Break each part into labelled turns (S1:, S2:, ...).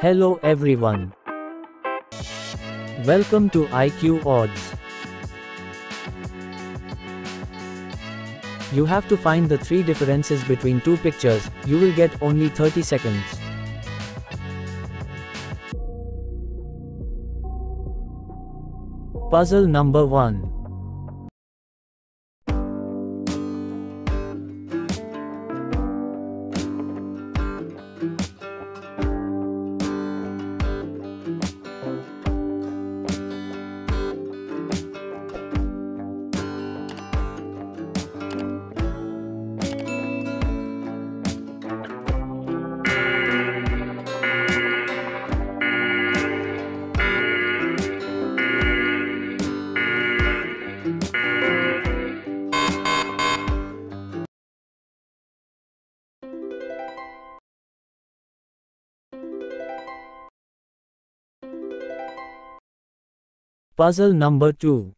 S1: Hello everyone. Welcome to IQ Odds. You have to find the three differences between two pictures, you will get only 30 seconds. Puzzle number 1. Puzzle number 2.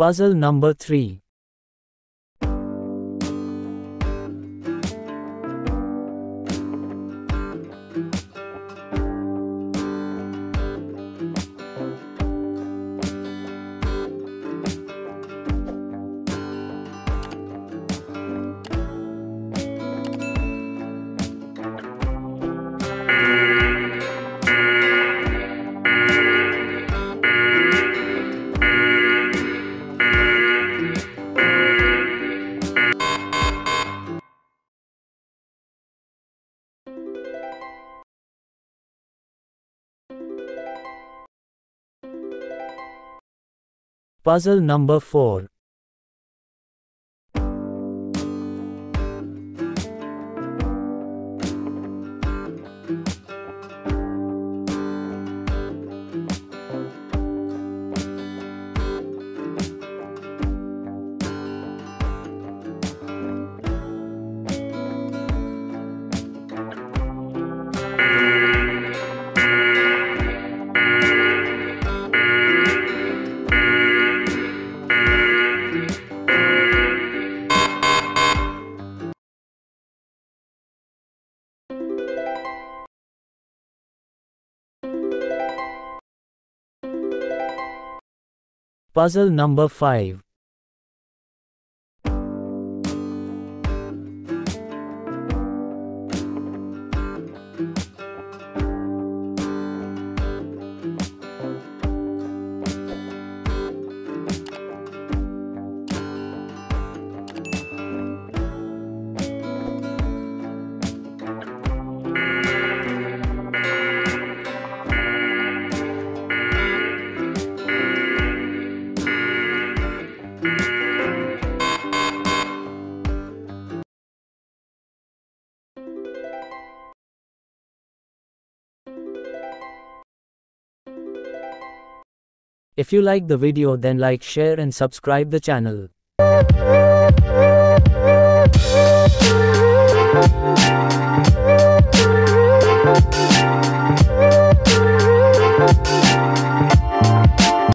S1: Puzzle number 3. Puzzle number 4. Puzzle number 5. If you like the video then like share and subscribe the channel.